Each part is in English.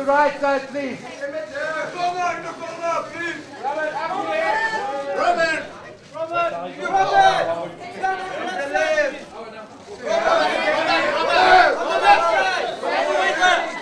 the right side, please. Robert, Robert, Robert, Robert, Robert, Robert,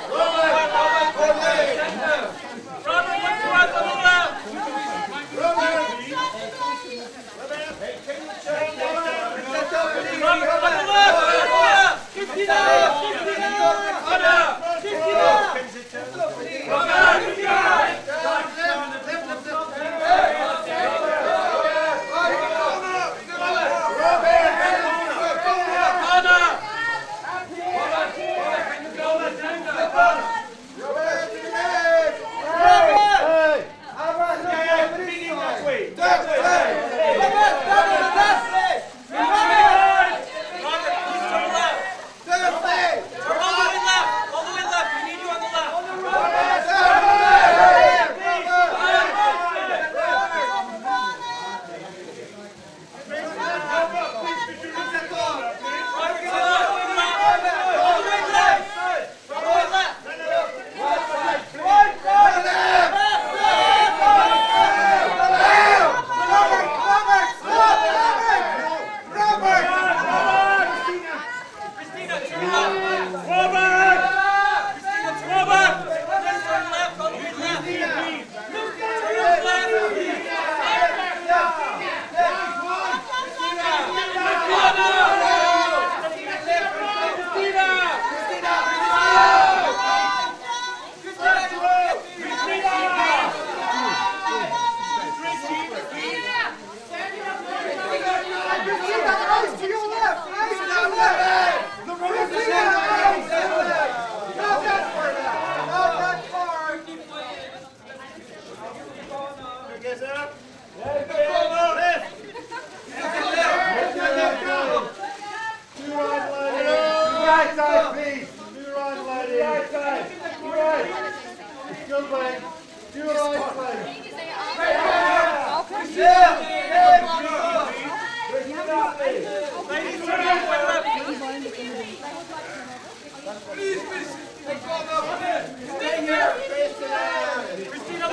Christina! Christina!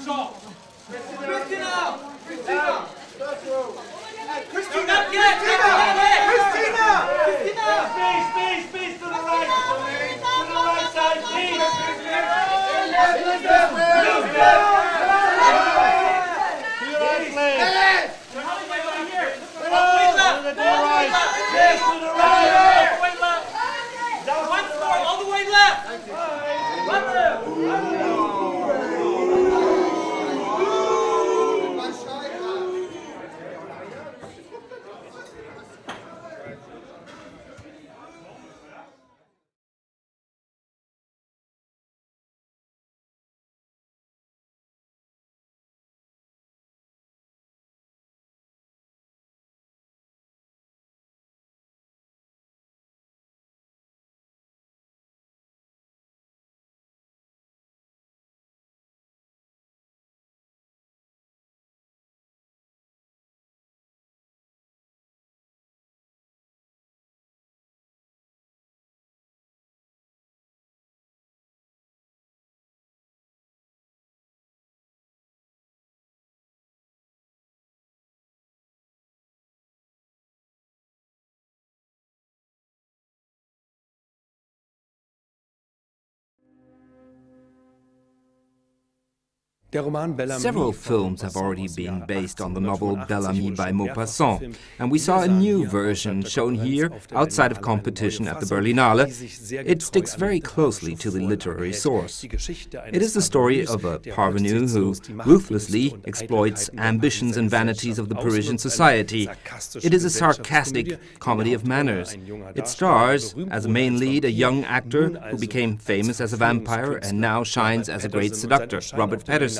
Christina! Christina! Christina! Several films have already been based on the novel Bel Ami by Maupassant, and we saw a new version shown here outside of competition at the Berlinale. It sticks very closely to the literary source. It is the story of a parvenu who ruthlessly exploits ambitions and vanities of the Parisian society. It is a sarcastic comedy of manners. It stars as a main lead a young actor who became famous as a vampire and now shines as a great seductor, Robert Pattinson.